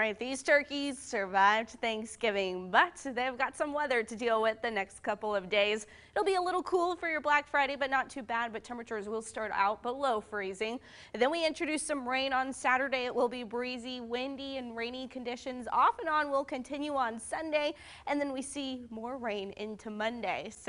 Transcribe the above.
right, these turkeys survived Thanksgiving, but they've got some weather to deal with the next couple of days. It'll be a little cool for your Black Friday, but not too bad, but temperatures will start out below freezing. And then we introduce some rain on Saturday. It will be breezy, windy, and rainy conditions off and on will continue on Sunday, and then we see more rain into Monday. So